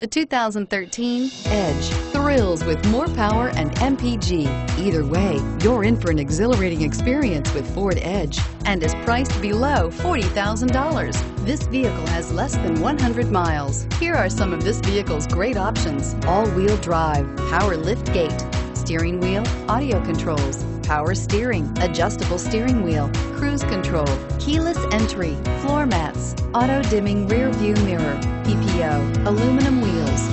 The 2013 Edge thrills with more power and MPG. Either way, you're in for an exhilarating experience with Ford Edge and is priced below $40,000. This vehicle has less than 100 miles. Here are some of this vehicle's great options. All-wheel drive, power lift gate, steering wheel, audio controls, power steering, adjustable steering wheel, cruise control, keyless entry, floor mats, auto dimming rear view mirror, PPO, aluminum.